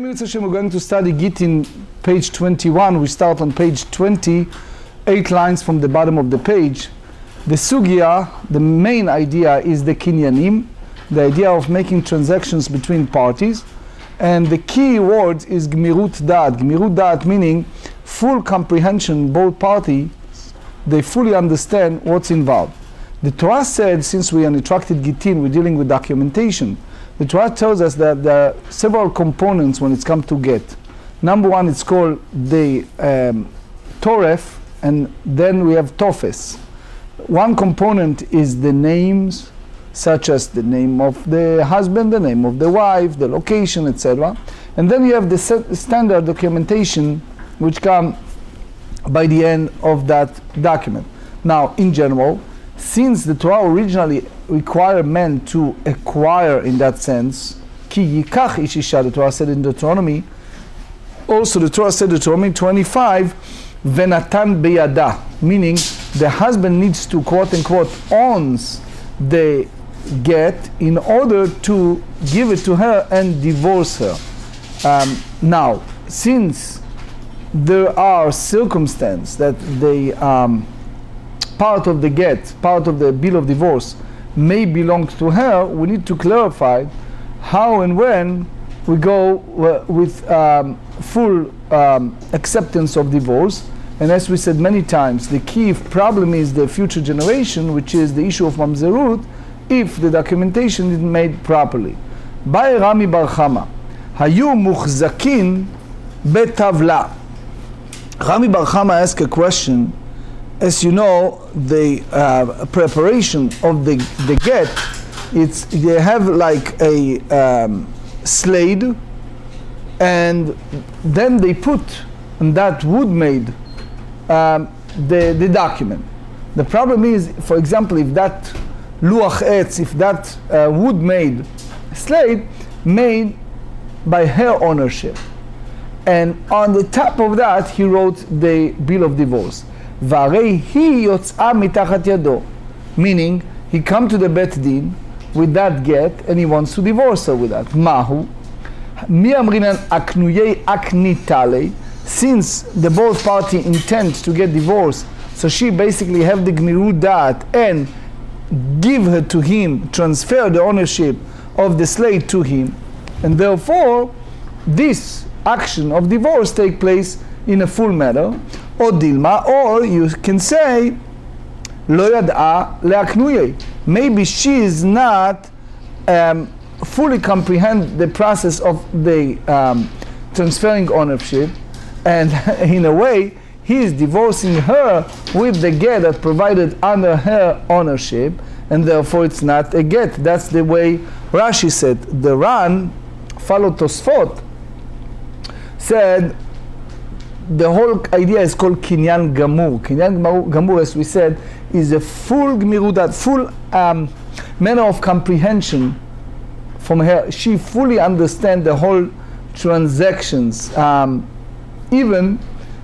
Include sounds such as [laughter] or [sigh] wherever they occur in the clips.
We're going to study Gittin, page 21. We start on page 20, eight lines from the bottom of the page. The sugya, the main idea is the kinyanim, the idea of making transactions between parties. And the key word is gmirut da'at. Gmirut da'at meaning full comprehension, both parties, they fully understand what's involved. The Torah said, since we are in Tractate Gittin, we're dealing with documentation. The Torah tells us that there are several components when it's come to get. Number one, it's called the um, Toref, and then we have Tofes. One component is the names, such as the name of the husband, the name of the wife, the location, etc. And then you have the standard documentation, which come by the end of that document. Now, in general, since the Torah originally required men to acquire in that sense, ki yikach ishisha, the Torah said in Deuteronomy, also the Torah said Deuteronomy 25, venatan beyada, meaning the husband needs to quote unquote owns the get in order to give it to her and divorce her. Um, now, since there are circumstances that they um, part of the get, part of the bill of divorce may belong to her, we need to clarify how and when we go uh, with um, full um, acceptance of divorce. And as we said many times, the key problem is the future generation, which is the issue of mamzerut, if the documentation is made properly. By Rami bar Chama, Hayu muchzakin betavla. Rami bar Chama asked a question as you know, the uh, preparation of the, the get, it's they have like a um, slate, and then they put on that wood made um, the, the document. The problem is, for example, if that luach etz, if that uh, wood made slate made by her ownership, and on the top of that he wrote the bill of divorce. והרי היא יוצאה מתחת ידו. Meaning, he come to the בית דין with that get and he wants to divorce her with that. מהו? מי אמרינן הקנויי אקניטלי? Since the both party intend to get divorced, so she basically have the gmirut dat and give her to him, transfer the ownership of the slave to him, and therefore this action of divorce take place in a full manner. Or Dilma, or you can say, לא ידעה להקנויה. Maybe she is not um, fully comprehend the process of the um, transferring ownership, and [laughs] in a way, he is divorcing her with the get that provided under her ownership, and therefore it's not a get. That's the way Rashi said. The Ran, followed Tosfot, said the whole idea is called kinyan gamur. Kinyan gamur, as we said, is a full gmirudat, full um, manner of comprehension from her. She fully understands the whole transactions. Um, even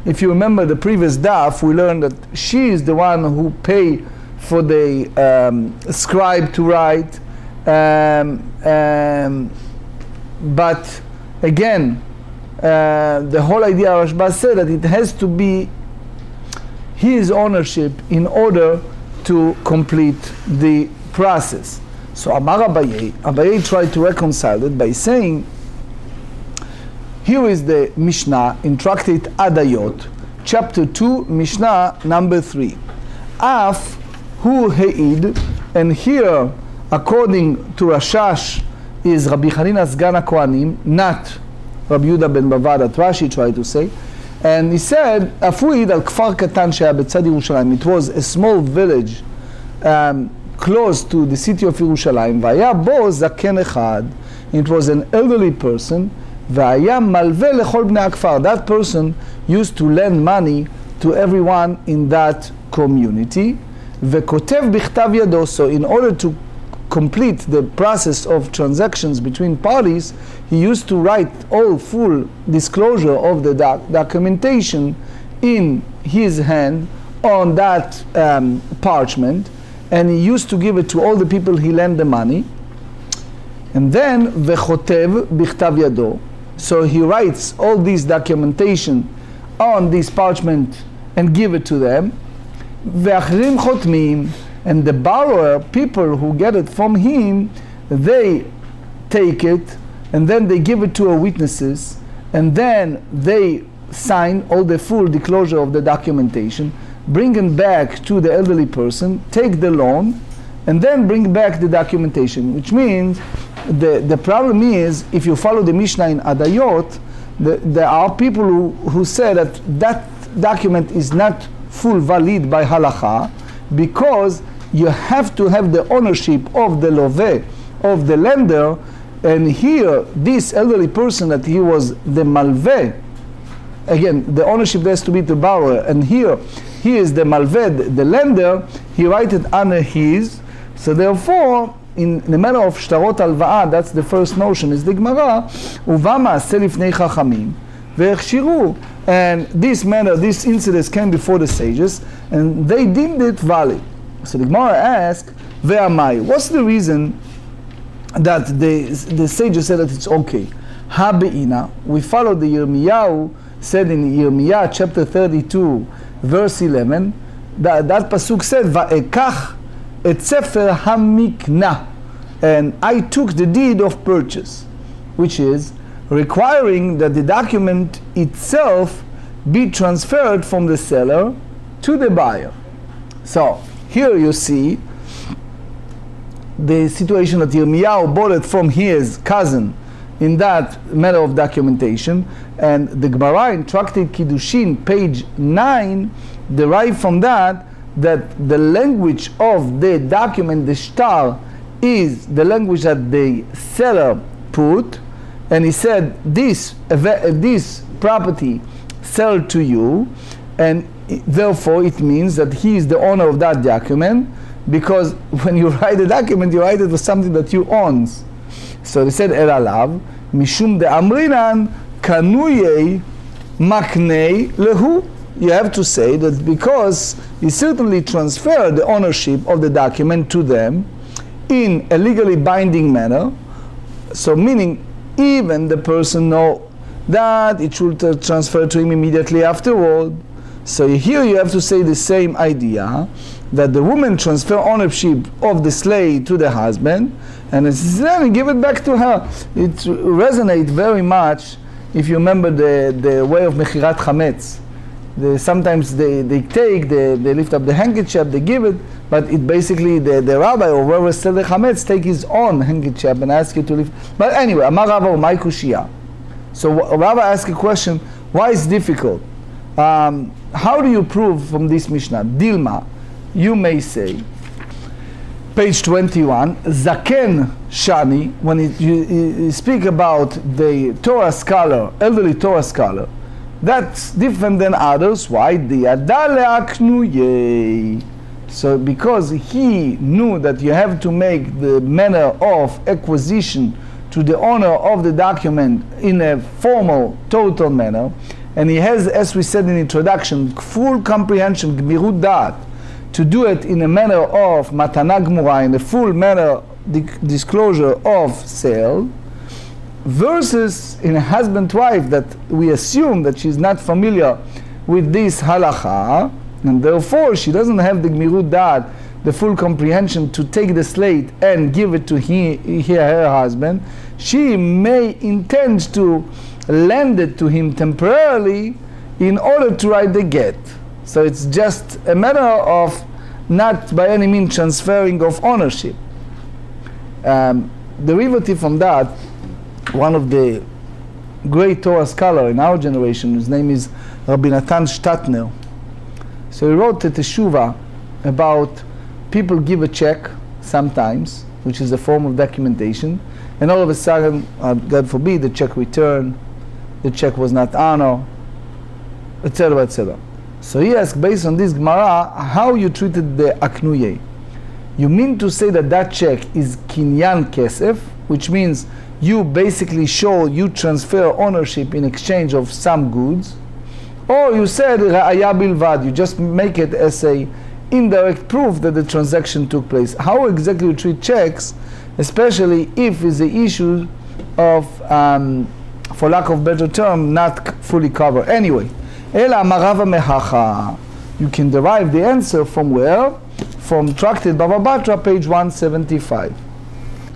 if you remember the previous daf, we learned that she is the one who pay for the um, scribe to write. Um, um, but again, uh, the whole idea of Rashba said that it has to be his ownership in order to complete the process. So Amar Abaye, Abaye tried to reconcile it by saying, here is the Mishnah in Tractate Adayot, chapter 2, Mishnah number 3. Af hu he'id, and here, according to Rashash, is Rabbi Hanina Sgan Kohanim, not Rabbi Yehuda ben Bavad, that Rashi tried to say. And he said, Afuid al Kfar Katan Yerushalayim. It was a small village um, close to the city of Yerushalayim. Vaya bo zaken echad. It was an elderly person. Vaya malve lechol bnei akfar. That person used to lend money to everyone in that community. Vekotev bichtav yado. So in order to complete the process of transactions between parties, he used to write all full disclosure of the doc documentation in his hand on that um, parchment, and he used to give it to all the people he lent the money. And then, v'chotev bichtav yado, So he writes all this documentation on this parchment and give it to them. ואחרים חותמים, and the borrower, people who get it from him, they take it and then they give it to a witnesses and then they sign all the full disclosure of the documentation, bring it back to the elderly person, take the loan, and then bring back the documentation, which means the, the problem is if you follow the Mishnah in Adayot, the, there are people who, who say that that document is not full valid by halacha because you have to have the ownership of the love, of the lender, and here this elderly person that he was the malve, again the ownership has to be the borrower, and here he is the malved, the lender, he write it under his, so therefore in the matter of shtarot alva'a, that's the first notion, is the Gemara, ובא מעשה לפני חכמים, והכשירו. And this matter, this incident came before the sages, and they deemed it valid. So the Gemara asked, Ve'amai, what's the reason that the, the sages said that it's okay? Habe'ina, we follow the Yirmiyahu, said in Yirmiyah chapter 32, verse 11, that, that pasuk said, Va'ekach et sefer hamikna, and I took the deed of purchase, which is requiring that the document itself be transferred from the seller to the buyer. So here you see the situation that Yirmiyahu it from his cousin in that matter of documentation, and the Gemara in Tractate Kiddushin, page 9, derived from that that the language of the document, the shtar, is the language that the seller put, and he said, this, this property sell to you, and therefore it means that he is the owner of that document, because [laughs] when you write a document, you write it with something that you owns. So they said, El alav, mishum de amrinan kanuye maknei lehu you have to say that because he certainly transferred the ownership of the document to them in a legally binding manner, so meaning even the person know that it should transfer to him immediately afterward. So here you have to say the same idea that the woman transfer ownership of the slave to the husband and then give it back to her. It resonates very much if you remember the, the way of Mechirat Chametz sometimes they, they take, they, they lift up the handkerchief, they give it, but it basically, the, the rabbi or whoever sells the chametz take his own handkerchief and ask you to lift. But anyway, Amar Rabba Umay. So Rabbi asked a question, why is difficult? Um, how do you prove from this Mishnah? Dilma, you may say, page 21, Zaken Shani, when it, you, you speak about the Torah scholar, elderly Torah scholar, that's different than others. Why? So because he knew that you have to make the manner of acquisition to the owner of the document in a formal, total manner, and he has, as we said in the introduction, full comprehension, gmirut dat, to do it in a manner of matana gmura, in a full manner disclosure of sale, versus in a husband-wife that we assume that she's not familiar with this halacha, and therefore she doesn't have the gmirut dad, the full comprehension to take the slate and give it to he, he, her husband, she may intend to lend it to him temporarily in order to write the get. So it's just a matter of not by any means transferring of ownership. Um, derivative from that one of the great Torah scholar in our generation, his name is Rabbi Natan Shtatner. So he wrote a teshuva about people give a check sometimes, which is a form of documentation, and all of a sudden, uh, God forbid, the check returned, the check was not honored, etc., etc. So he asked, based on this Gemara, how you treated the aknuye. You mean to say that that check is kinyan kesef, which means you basically show you transfer ownership in exchange of some goods, or you said ra'aya bilvad, you just make it as a indirect proof that the transaction took place. How exactly you treat checks, especially if it's the issue of um, for lack of better term, not c- fully cover. Anyway, Ela Marava Mehacha. You can derive the answer from where? From Tractate Bava Batra, page 175.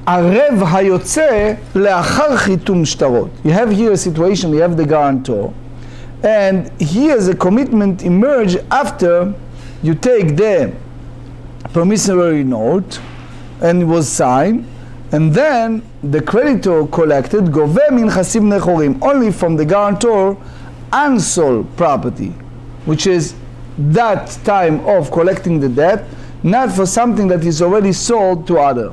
ערב היוצא לאחר חיתום שטרות. You have here a situation, you have the guarantor, and here the commitment emerge after you take the promissory note and it was signed, and then the creditor collected gove minchasim nechorim, only from the guarantor unsold property, which is that time of collecting the debt, not for something that is already sold to other.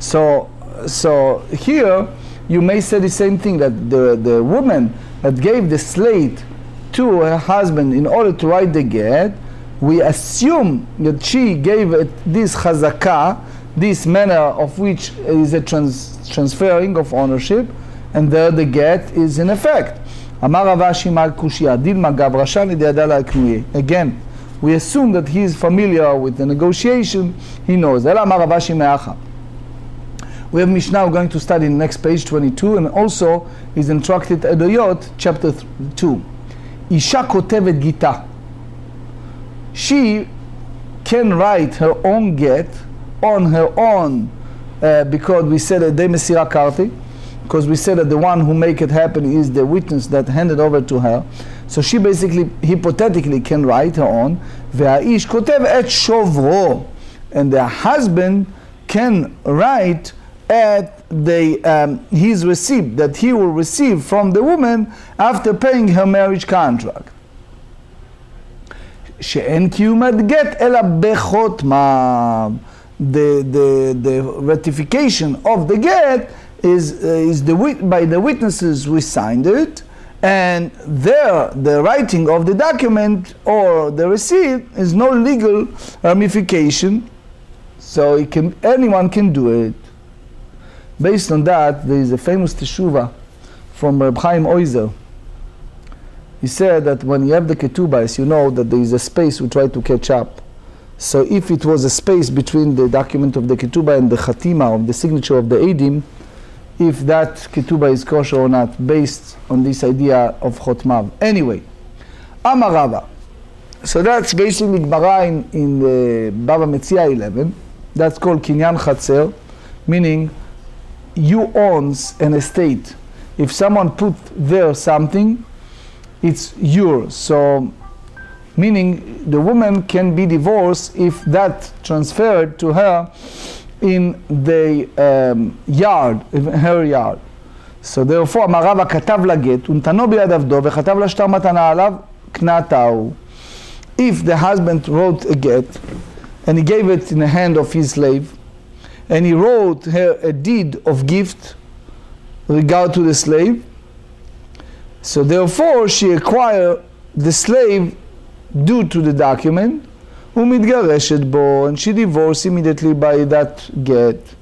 So, so here you may say the same thing that the, the woman that gave the slate to her husband in order to write the get, we assume that she gave it this chazakah, this manner of which is a trans transferring of ownership, and there the get is in effect. Again, we assume that he is familiar with the negotiation, he knows. We have Mishnah we're going to study in next page 22, and also is instructed at Yot, chapter 2. Isha Kotevet Gita. She can write her own get on her own uh, because we said that they mesira karti because we said that the one who make it happen is the witness that handed over to her. So she basically, hypothetically, can write her own. והאיש כותב את שוברו. And the husband can write at the um, his receipt that he will receive from the woman after paying her marriage contract. שאין קיומת גט אלא בחותמיו. The, the, the ratification of the get is, uh, is the, by the witnesses we signed it, and there the writing of the document or the receipt is no legal ramification, so it can, anyone can do it. Based on that, there is a famous teshuva from Reb Chaim Oizer. He said that when you have the ketubas, you know that there is a space we try to catch up. So if it was a space between the document of the ketubah and the khatima of the signature of the edim, if that ketubah is kosher or not, based on this idea of chotmav. Anyway, Amarava. So that's basically Gemara in, in uh, the Baba Metzia 11. That's called Kinyan Chatzer, meaning you owns an estate. If someone put there something, it's yours. So, meaning the woman can be divorced if that transferred to her in the um, yard, in her yard. So therefore, אמר רבא כתב לה גט, ונתנו ביד עבדו, וכתב לה שטר מתנה עליו, קנתה הוא. If the husband wrote a get, and he gave it in the hand of his slave, and he wrote her a deed of gift regard to the slave, so therefore she acquired the slave due to the document, ומתגרשת בו, and she divorced immediately by that get.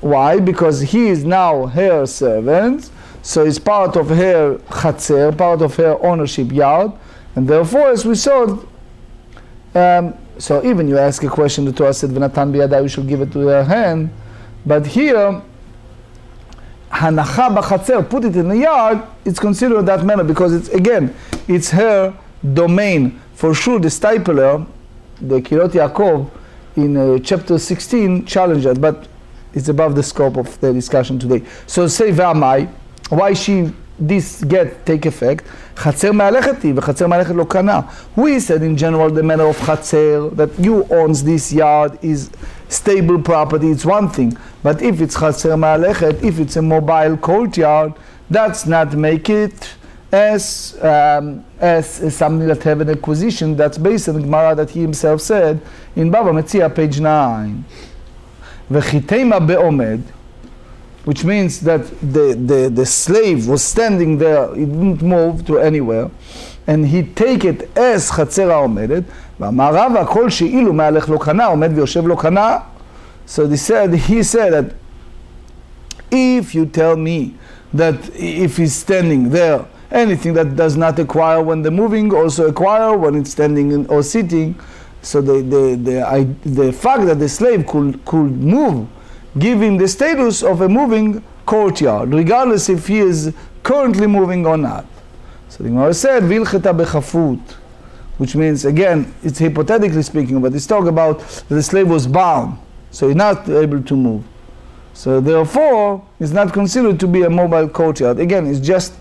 Why? Because he is now her servant, so it's part of her chatzer, part of her ownership yard, and therefore, as we saw, um, so even you ask a question, the Torah said, "V'natan biyada," you should give it to her hand, but here, hanacha b'chatzer, put it in the yard, it's considered that manner because it's again, it's her domain. For sure, the Steipler, the Kehilot Yaakov, in uh, chapter 16, challenges, but it's above the scope of the discussion today. So say Vamai, why she this get take effect, חצר maalecheti היא maalechet מהלכת We said in general the manner of חצר, that you owns this yard is stable property, it's one thing. But if it's חצר maalechet, if it's a mobile courtyard, that's not make it as, um, as, as something that have an acquisition that's based on the Gemara that he himself said in Baba Metzia, page 9. וחיתימה בעומד, which means that the, the, the slave was standing there, he didn't move to anywhere, and he take it as חצר העומדת, ואמר רבא, כל שאילו מהלך לא קנה, עומד ויושב לא קנה. So they said, he said that if you tell me that if he's standing there, anything that does not acquire when they're moving also acquire when it's standing in, or sitting. So the, the, the, I, the fact that the slave could, could move give him the status of a moving courtyard, regardless if he is currently moving or not. So the Gemara said, Vilcheta bechafut, which means, again, it's hypothetically speaking, but it's talk about the slave was bound, so he's not able to move. So therefore, it's not considered to be a mobile courtyard. Again, it's just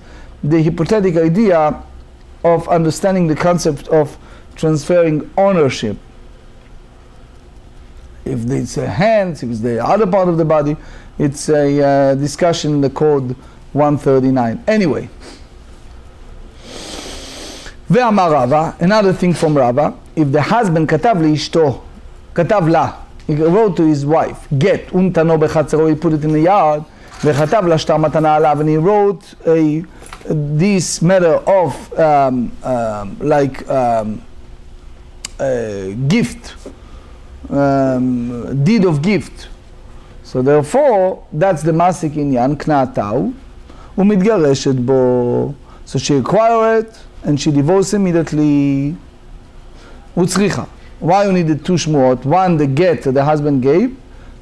the hypothetical idea of understanding the concept of transferring ownership. If it's a hand, if it's the other part of the body, it's a uh, discussion in the code 139. Anyway. ואמר רבא, another thing from רבא, if the husband כתב לאשתו, כתב לה, he wrote to his wife, get, ונתנו בחצרו, he put it in the yard, and he wrote a, this matter of um, um, like um, gift, um, deed of gift. So therefore, that's the masik inyan knatau, umidgareshet bo. So she acquired it and she divorced immediately. Utzricha. Why you needed two shmuot? One the get the husband gave,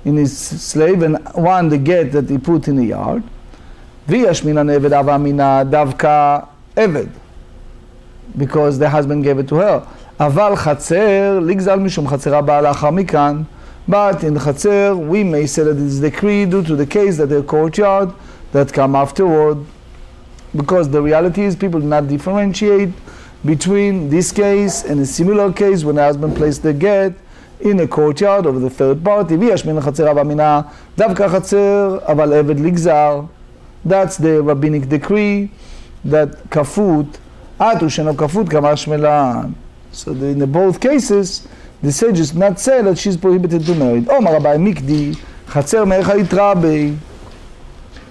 in his slave and one the get that he put in the yard. Davka eved because the husband gave it to her. Aval חצר, לגזל משום חצרה באה But in chatzer we may say that it is decreed due to the case that the courtyard that come afterward. Because the reality is people do not differentiate between this case and a similar case when the husband placed the get in a courtyard of the third party. ויש מן החצר הבא מינה דווקא חצר, אבל עבד לגזר. That's the rabbinic decree that kafut, atu sheno kafut kamash melan. So the, in the both cases, the sages not say that she's prohibited to marry. Omar Rabbi Mikdi, חצר מאיך יתרבה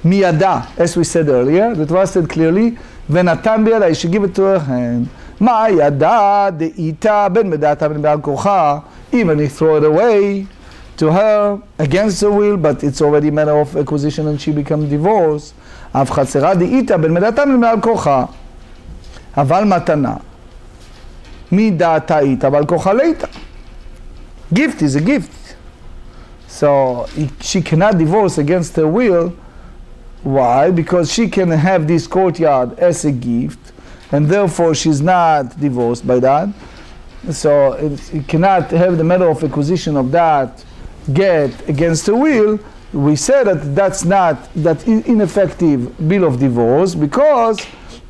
miyada, as we said earlier, the Torah said clearly, ונתן בידה, he should give it to her hand. מה ידע דאיתה בין מדעתה בין בעל כורחה, even he throw it away to her against her will, but it's already a matter of acquisition and she become divorced. אף חצרה דאיתה בין מדעתה בין בעל כורחה. אבל מתנה, מדעתה איתה בעל כורחה לאיתה. Gift is a gift. So she cannot divorce against her will why? Because she can have this courtyard as a gift, and therefore she's not divorced by that. So it, it cannot have the matter of acquisition of that get against her will. We say that that's not that ineffective bill of divorce because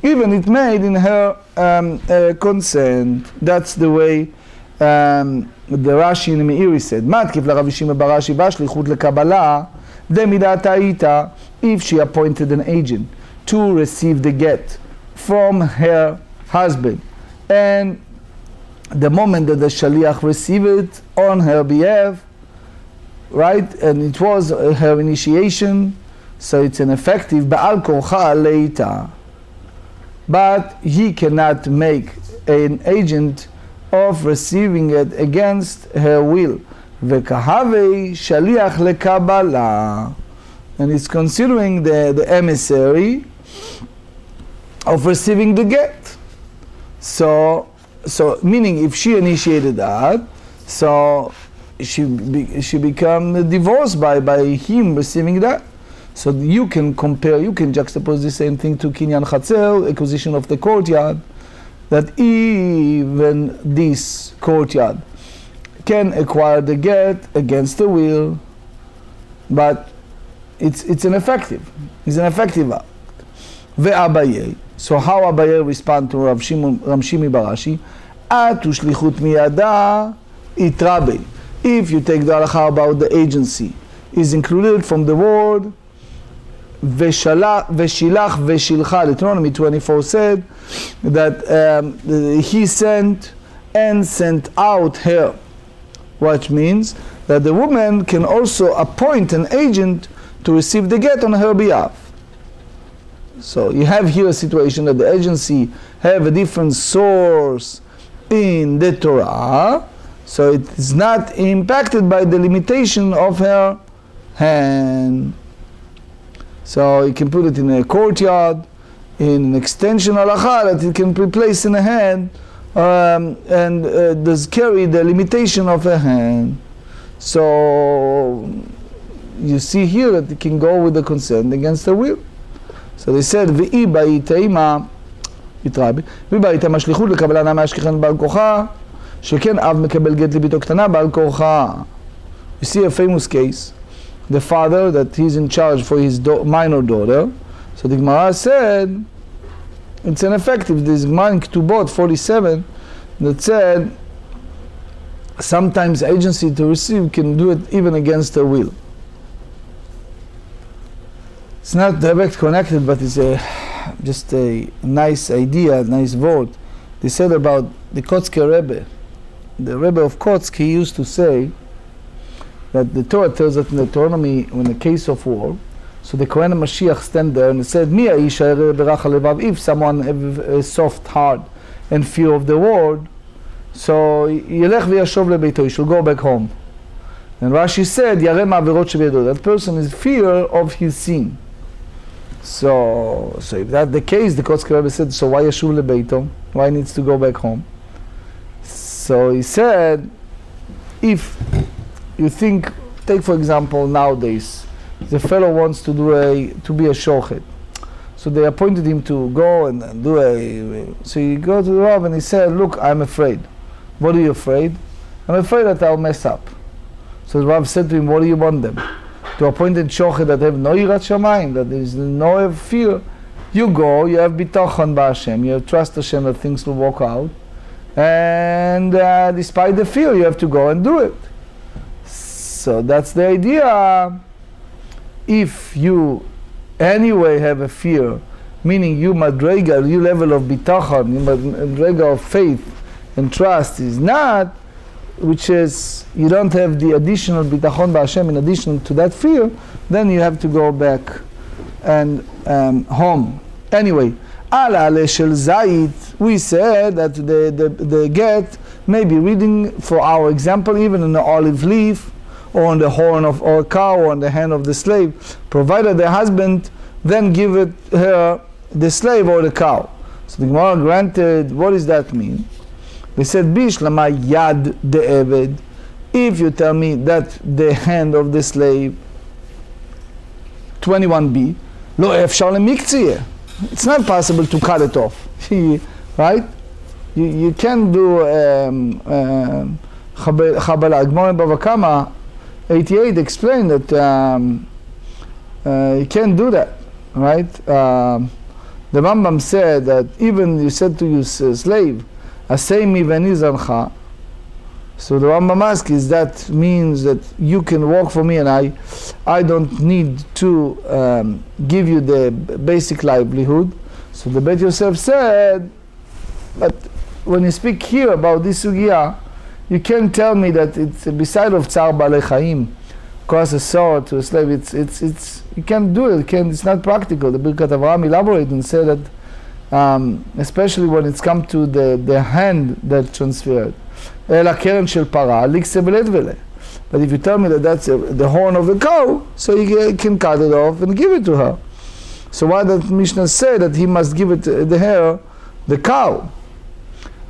even it made in her um, uh, consent. That's the way um, the Rashi in Meiri said. מתקיף לרבי שמעון ברש"י בשליחות לקבלה דמידת הייתה if she appointed an agent to receive the get from her husband. And the moment that the shaliach received it on her behalf, right? And it was uh, her initiation, so it's an effective baal kocha leita. But he cannot make an agent of receiving it against her will. Vekahave shaliach lekabala, and it's considering the, the emissary of receiving the get. So so meaning if she initiated that, so she be, she become divorced by by him receiving that. So you can compare, you can juxtapose the same thing to Kinyan Chatzer, acquisition of the courtyard, that even this courtyard can acquire the get against the will, but it's it's ineffective. It's an effective act so how Abaye respond to Rav Shimi bar Ashi? Atu shlichut miyada itrabe. If you take the halacha about the agency, is included from the word veshilach veshilcha. Deuteronomy 24 said that um, he sent and sent out her, which means that the woman can also appoint an agent to receive the get on her behalf. So you have here a situation that the agency have a different source in the Torah, so it is not impacted by the limitation of her hand. So you can put it in a courtyard, in an extension halacha that it can be placed in a hand, um, and uh, does carry the limitation of a hand. So you see here that it can go with the consent against the will. So they said, ואי באית אימה, יתרבי, ואי באית אימה שליחות לקבל הנאה מהשכיחן בעל כוחה, שכן אב מקבל גט לביתו קטנה בעל כוחה. You see a famous case, the father that he's in charge for his do- minor daughter. So the Gemara said, it's ineffective. This Gemara in Ketubot 47 that said, sometimes agency to receive can do it even against their will. It's not direct connected, but it's a, just a nice idea, nice word. They said about the Kotzke Rebbe. The Rebbe of Kotzke used to say that the Torah tells us in Deuteronomy, in the case of war, so the Kohen and Mashiach stand there and said, Mi if someone have a soft heart and fear of the world, so Yelech v'yashov lebeito, he should go back home. And Rashi said, Yarem averot That person is fear of his sin. So, so if that's the case, the Kotzke Rebbe said, so why Yeshuv lebeito? Why needs to go back home? So he said, if you think, take for example nowadays, the fellow wants to do a to be a shochet, so they appointed him to go and, and do a. So he go to the Rav and he said, look, I'm afraid. What are you afraid? I'm afraid that I'll mess up. So the Rav said to him, what do you want them? To appoint a shochet that have no yirat shamayim, that there is no fear. You go, you have bitachon b'Hashem, you have trust Hashem that things will work out. And uh, despite the fear, you have to go and do it. So that's the idea. If you anyway have a fear, meaning you madrega, you level of bitachon, you madrega of faith and trust is not, which is you don't have the additional bitachon b'Hashem in addition to that fear, then you have to go back and um, home. Anyway, ala shel zait, we said that the, the, the get may be reading for our example even in the olive leaf or on the horn of or cow or on the hand of the slave, provided the husband then give it her the slave or the cow. So the Gemara granted, what does that mean? They said, Bishlama yad de'eved. If you tell me that the hand of the slave, 21b, lo lemiktziyeh. It's not possible to cut it off, [laughs] right? You, you can do um, um, Chabala. Gemara Bava Kama 88 explained that um, uh, you can't do that, right? Um, the Rambam said that even you said to your slave, "Asemi v'nizancha." So the Rambam asks, is that means that you can work for me and I, I don't need to um, give you the basic livelihood. So the Bet Yosef said, but when you speak here about this sugya, you can't tell me that it's beside of tzar balei chaim, cause a sword to a slave. It's it's it's you can't do it. can it's not practical. The Birkat Avraham elaborate and said that, um, especially when it's come to the the hand that transferred. אלא קרן של פרה, ליקסה בלדבלה. But if you tell me that that's a, the horn of a cow, so you can cut it off and give it to her. So why does Mishnah say that he must give it the hair, the cow?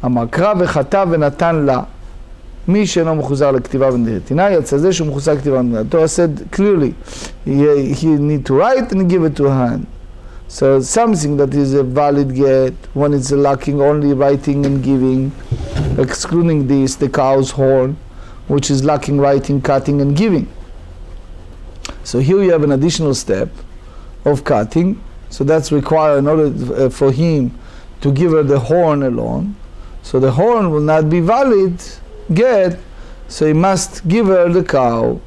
אמר קרא וחטא ונתן לה. מי שאינו מחוזר לכתיבה ונתינה, יצא זה שהוא מחוזר לכתיבה ונתינה. Torah said clearly, he, he need to write and give it to her hand. So something that is a valid get when it's lacking only writing and giving, excluding this, the cow's horn, which is lacking writing, cutting, and giving. So here you have an additional step of cutting. So that's required in order for him to give her the horn alone. So the horn will not be valid get, so he must give her the cow.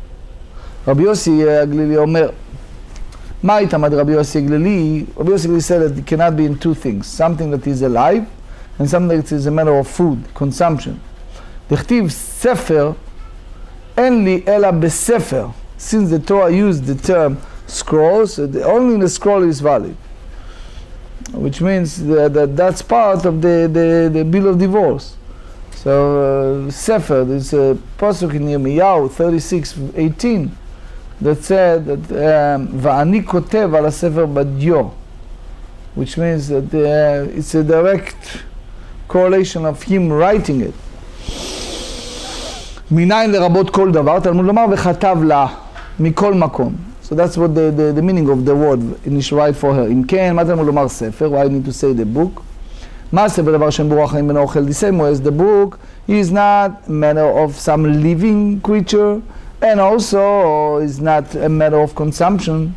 רבי יוסי הגלילי אומר, מה התעמד רבי יוסי הגלילי? רבי יוסי הגלילי said that it cannot be in two things, something that is alive and something that is a matter of food, consumption. דכתיב ספר, אין לי אלא בספר. Since the Torah used the term scrolls, only the scroll is valid. Which means that, that that's part of the, the, the bill of divorce. So uh, Sefer, there's a pasuk in Yirmiyahu 36, 18 that said that Va'ani kotev ala sefer badyo, which means that uh, it's a direct correlation of him writing it. מניין לרבות כל דבר, תלמוד לומר וכתב לה. מכל מקום. So that's what the, the, the meaning of the word in Israel for her. אם כן, מה תלמוד לומר ספר? Why I need to say the book? מה הספר דבר שם ברוח חיים בין האוכל? The same way as the book is not matter of some living creature and also is not a matter of consumption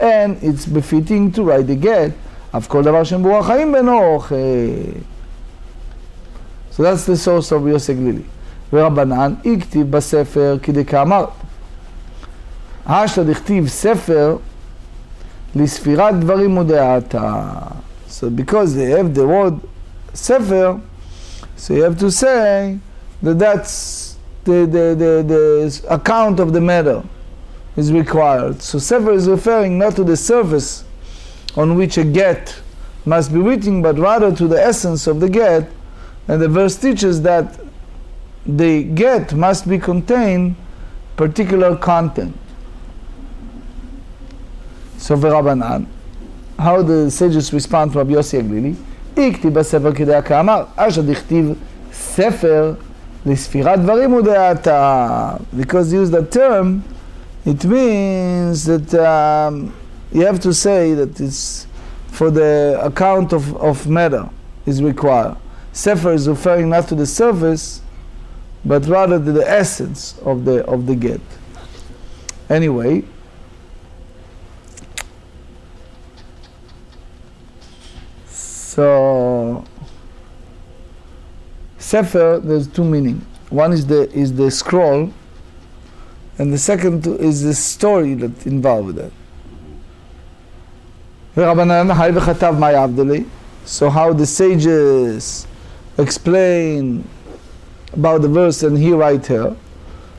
and it's befitting to write the get. אף כל דבר שם ברוח חיים בין האוכל. So that's the source of יוסי גלילי. ורבנן הכתיב בספר כדקאמר. אשתא דכתיב ספר לספירת דברים ודעתה. So because they have the word ספר, so you have to say that that's the, the, the, the account of the matter is required. So Sefer is referring not to the surface on which a get must be written, but rather to the essence of the get. And the verse teaches that the get must be contained particular content. So Verabanan, how the sages respond to Rabbi Yossi HaGlili? דכתיב Sefer כדאי כאמר, אשר לספירת דברים ודעתה. Because use that term, it means that um, you have to say that it's for the account of, of matter is required. Sefer is referring not to the surface, but rather to the essence of the of the get. Anyway, so Sefer there's two meaning. One is the is the scroll, and the second is the story that involved with it. So how the sages explain about the verse and he write here.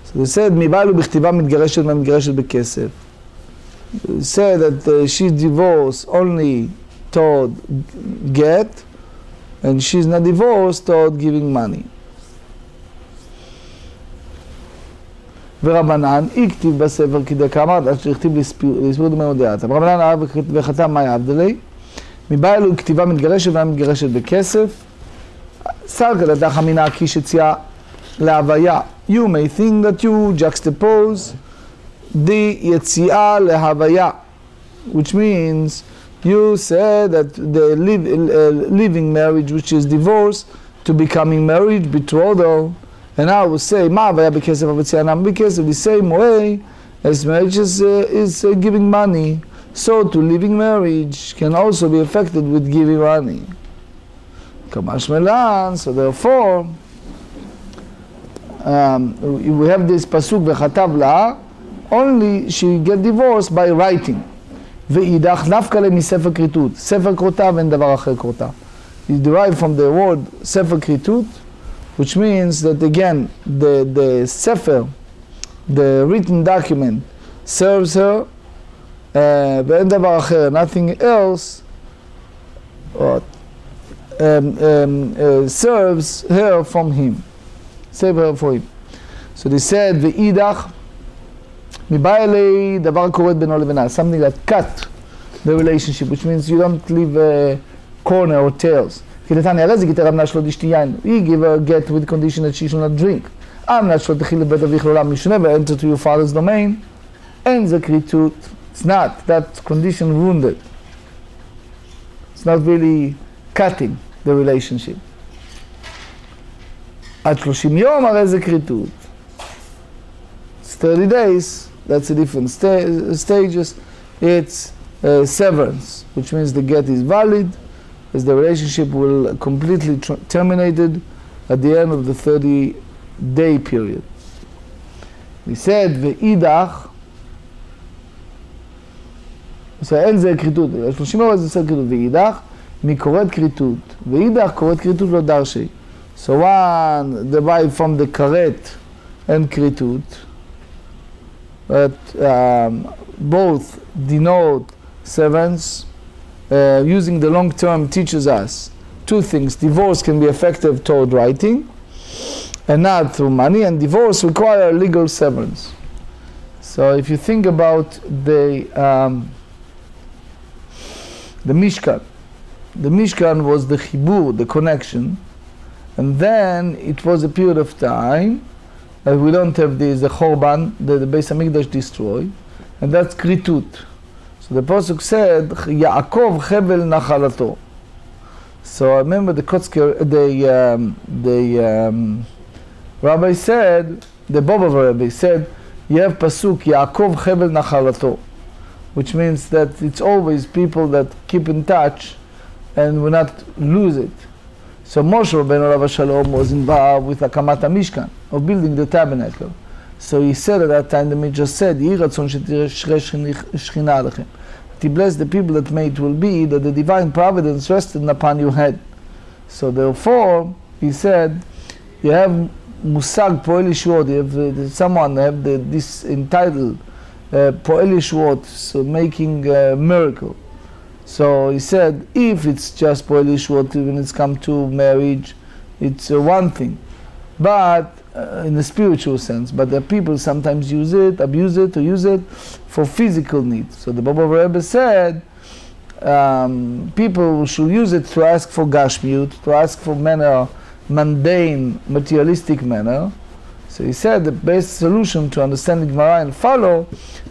So they said, מבעל ובכתיבה מתגרשת ומתגרשת בכסף. They said that uh, she divorced only toward get, and she's not divorced toward giving money. ורבנן הכתיב בספר כדקאמר, עד שהכתיב להסביר דומה ודעת. רבנן אהב וחתם מאי עבדלי, מבא אלו כתיבה מתגרשת ואינה מתגרשת בכסף. סרקא דתך אמינא קישציה להוויה. You may think that you juxtapose the יציאה להוויה, which means you said that the live, uh, living marriage, which is divorce, to becoming marriage, betrothal. And I would say, Mavaya Bekesef because of the same way as marriage is, uh, is uh, giving money. So to living marriage can also be affected with giving money. Kamash Melan, so therefore, um, we have this pasuk v'chatav la, only she get divorced by writing. ואידך דווקא מספר כריתות, ספר כרותיו אין דבר אחר כרותה. Is derived from the word ספר כריתות, which means that again, the, the sefer, the written document, serves her, ואין דבר אחר, nothing else, or, um, um, uh, serves her from him, save her for him. So they said, ואידך, מבא אלי דבר קורת בינו לבינה, something that cut the relationship, which means you don't leave a corner or tails. כי נתניה הרי זה גיטר אמנה שלא דשתי יין. He give a get with condition that she should not drink. אמנה שלא תחיל לבית אביך לעולם משנה ו-enter to your father's domain. אין זה כריתות. It's not. That condition wounded. It's not really cutting the relationship. עד 30 יום הרי זה כריתות. It's 30 days, that's a different sta stages. It's uh, severance, which means the get is valid, as the relationship will completely terminated at the end of the 30 day period. We said, ואידך, so אין זה כריתות, 30 יום זה בסדר כריתות, ואידך, מי קוראת כריתות, ואידך קוראת כריתות לא דרשי. So one derived from the karet and kritut, but um, both denote severance, uh, using the long term teaches us two things. Divorce can be effective toward writing and not through money, and divorce require legal severance. So if you think about the um, the Mishkan, the Mishkan was the chibur, the connection, and then it was a period of time that we don't have the, the Chorban, the, the Beis Hamikdash destroyed, and that's Kritut. So the Pasuk said, Yaakov Hevel Nachalato. So I remember the Kotzker, the, um, the um, rabbi said, the Bobov rabbi said, you have Pasuk, Yaakov Hevel Nachalato, which means that it's always people that keep in touch and will not lose it. So Moshe Rabbeinu Rav Shalom was involved with Akamat Mishkan, of building the tabernacle. So he said at that time, the Midrash said, He blessed the people that may it will be that the divine providence rested upon your head. So therefore, he said, you have musag poel yishuot, you have uh, someone have the, this entitled uh, poel so making a miracle. So he said, if it's just poel yishuot, when it's come to marriage, it's uh, one thing. But uh, in the spiritual sense, but the people sometimes use it, abuse it, or use it for physical needs. So the Baba Rebbe said, um, people should use it to ask for gashmiut, to ask for manner, mundane, materialistic manner. So he said the best solution to understanding Gemara and follow,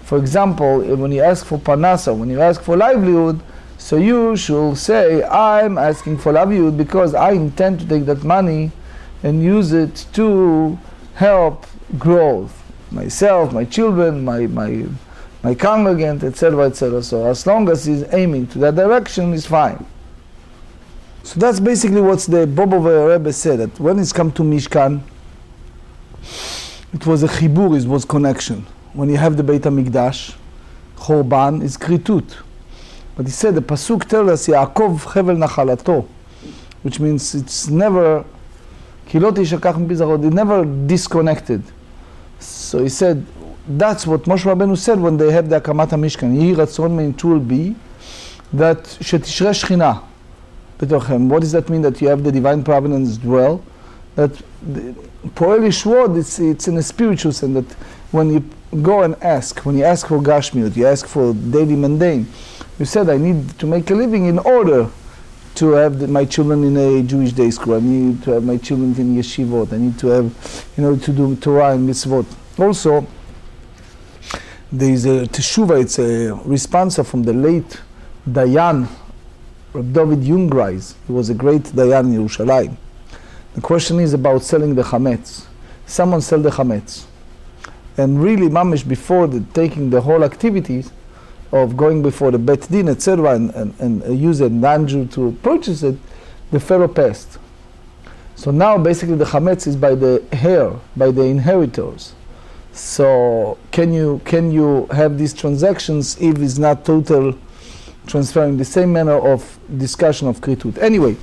for example, when you ask for parnasa, when you ask for livelihood, so you should say, I'm asking for livelihood because I intend to take that money and use it to help growth. Myself, my children, my, my, my congregant, etc., etc. So as long as he's aiming to that direction, is fine. So that's basically what the Bobov Rebbe said, that when it's come to Mishkan, it was a chibur, it was connection. When you have the Beit HaMikdash, Chorban is kritut. But he said the pasuk tells us Yaakov Hevel Nachalato, which means it's never Kilot Mizarod. It never disconnected. So he said that's what Moshe Rabbeinu said when they had the Akamat Mishkan. Yehi Ratzon Mein Tul Bi that Shetishre Shechina. What does that mean that you have the divine providence dwell? that Poelish word, it's, it's in a spiritual sense that when you go and ask, when you ask for Gashmiut, you ask for daily mundane, you said, I need to make a living in order to have the, my children in a Jewish day school, I need to have my children in yeshivot, I need to have, you know, to do Torah and mitzvot. Also, there is a teshuva, it's a response from the late Dayan, Rabbi David Jungreis. He was a great Dayan in Yerushalayim. The question is about selling the chametz. Someone sell the chametz, and really, mamish before the, taking the whole activities of going before the Bet Din, etc., and, and, and a non to purchase it, the fellow passed. So now basically the chametz is by the heir, by the inheritors. So can you can you have these transactions if it's not total transferring the same manner of discussion of kritut? Anyway,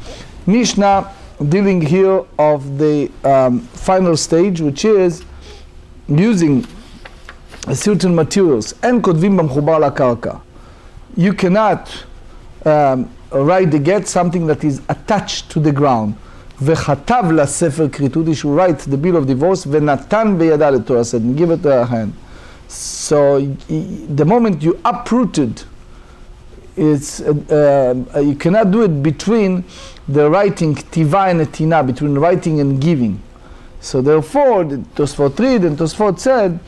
Mishnah dealing here of the um, final stage, which is using certain materials, אין כותבים במחובר לקרקע. You cannot um, write the get something that is attached to the ground. וכתב לה ספר כריתות, he should write the bill of divorce, ונתן בידה לתורה said, and give it to her hand. So the moment you uprooted, it's, uh, uh, you cannot do it between the writing tiva and tina, between writing and giving. So therefore, the Tosfot read and Tosfot said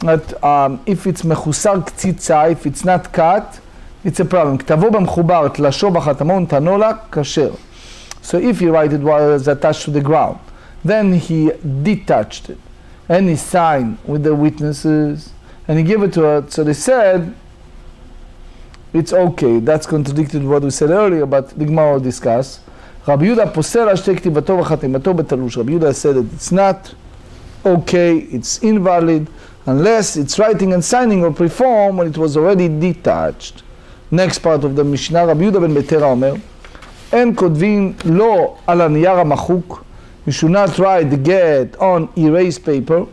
that um, if it's מחוסר קציצה, if it's not cut, it's a problem. כתבו במחובר, תלשו בחתמו ונתנו לה, כשר. So if he write it while it's attached to the ground, then he detached it, and he signed with the witnesses, and he gave it to her. So they said, it's okay. That's contradicted what we said earlier, but the Gemara will discuss. Rabbi Yehuda פוסל על שתי כתיבתו וחתימתו בתלוש. Rabbi Yehuda said that it's not okay, it's invalid, unless it's writing and signing or perform when it was already detached. Next part of the Mishnah, רבי יהודה בן ביתרא אומר, אין כותבים לא על הנייר המחוק, you should not write the get on erased paper,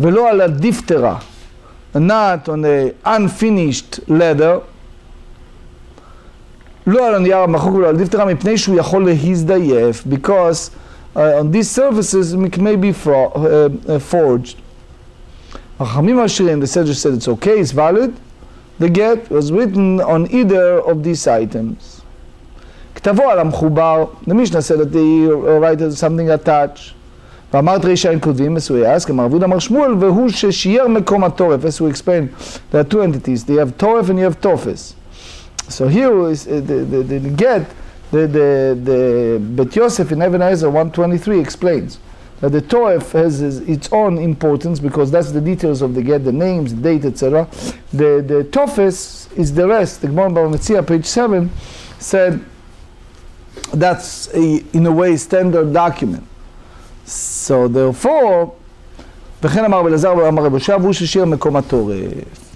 ולא על הדיפטרה, not on a unfinished letter, לא על הנייר המחוק ולא על דיפטרה, מפני שהוא יכול להזדייף, because uh, on these surfaces it may be for, uh, uh, forged. החכמים העשירים, the sage said it's okay, it's valid. The get was written on either of these items. כתבו על המחובר, the Mishnah said that they write something attached. ואמרת רישא אין כותבים מסויס, כלומר רביד אמר שמואל, והוא ששייר מקום התורף, as we explain, there are two entities, they have toref and you have tofes. So here is, uh, the, the, the get, the, the, the Bet Yosef in Even HaEzer 123 explains that the toref has its own importance because that's the details of the get, the names, the date, etc. The, the tofes is the rest, the Gemara Bar page 7 said that's a, in a way standard document So therefore, וכן אמר בלעזר ואמר רב הושע והוא ששיר מקום התורף.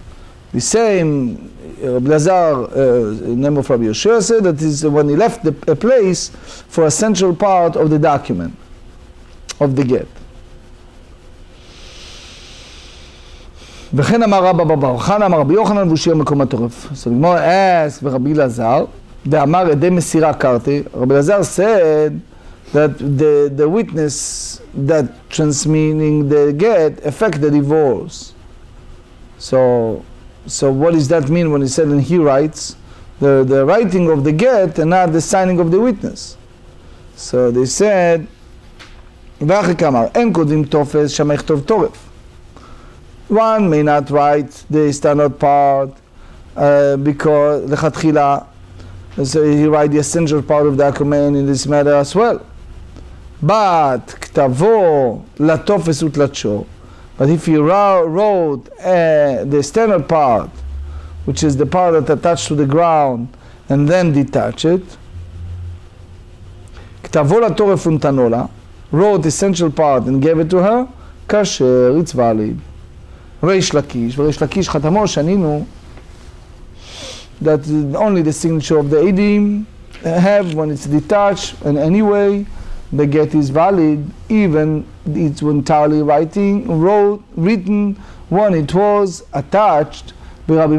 The same, Rabbi Lazar, uh, name of Rabbi Yoshua said that is when he left the, a place for a central part of the document, of the get. וכן אמר רבא בר חנא אמר רבי יוחנן והוא שיר מקום התורף. So the Gemara asked ורבי אלעזר, ואמר עדי מסירה קרתי, רבי אלעזר said that the, the witness that transmitting the get affect the divorce. So, so what does that mean when he said and he writes? The, the writing of the get and not the signing of the witness. So they said, ואחרי כמה, אין כותבים טופס, שם יכתוב טורף. One may not write the standard part uh, because לכתחילה, so he write the essential part of the document in this matter as well. But כתבו לטופס ותלתשו, but if he wrote uh, the standard part, which is the part that attached to the ground, and then detach it, כתבו לתורף ונתנו לה, wrote the essential part and gave it to her, כאשר it's valid. ריש לקיש, וריש לקיש חתמו שנינו that only the signature of the edim have when it's detached and anyway the get is valid even it's entirely writing wrote written when it was attached ורבי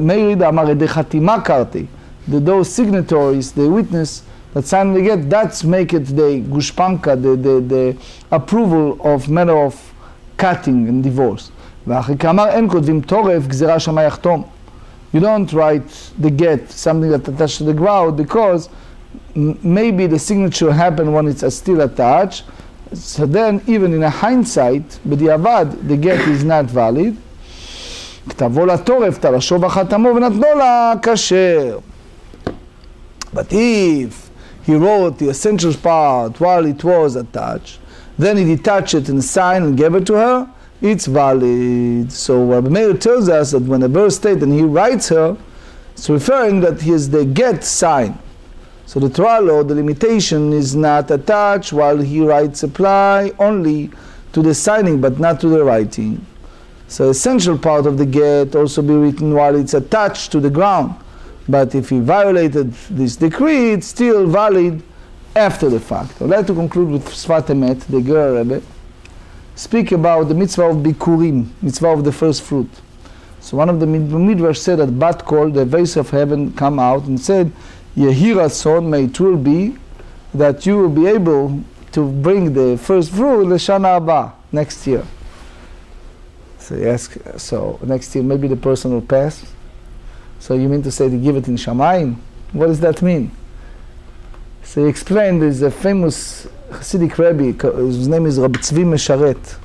מאיר אמר ידי חתימה קרתי those signatories the witness that signed the get that's make it the gushpanka the, the, the approval of matter of cutting and divorce ואחרי כאמר אין כותבים טורף גזירה שמה יחתום you don't write the get, something that attached to the ground, because maybe the signature happened when it's still attached. So then, even in a hindsight, בדיעבד, the get is not valid. כתבו לתורף, תלשו וחתמו ונתנו לה כשר. But if he wrote the essential part while it was attached, then he detached it and signed and gave it to her, it's valid. So Rabbi Meir tells us that when a verse states and he writes her, it's referring that he is the get sign. So the Torah the limitation is not attached while he writes apply only to the signing but not to the writing. So essential part of the get also be written while it's attached to the ground. But if he violated this decree, it's still valid after the fact. I'd like to conclude with Sfat Emet, the Ger Rebbe speak about the mitzvah of bikurim, mitzvah of the first fruit. So one of the midrash said that bat kol, the vase of heaven, come out and said, Yehi Ratzon, may it will be that you will be able to bring the first fruit l'shana abba next year. So yes, so next year maybe the person will pass. So you mean to say to give it in Shamayim? What does that mean? So he explained there's a famous Hasidic Rebbe, his name is Rabbi Tzvi Mesharet.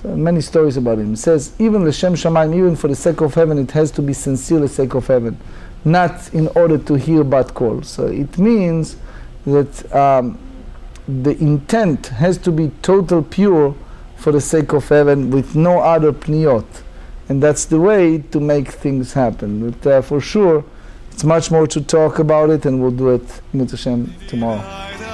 So many stories about him. He says, even L'Shem Shamayim, even for the sake of heaven, it has to be sincere the sake of heaven, not in order to hear bat kol. So it means that um, the intent has to be total pure for the sake of heaven with no other pniot. And that's the way to make things happen. But uh, for sure, it's much more to talk about it, and we'll do it, Hashem, tomorrow.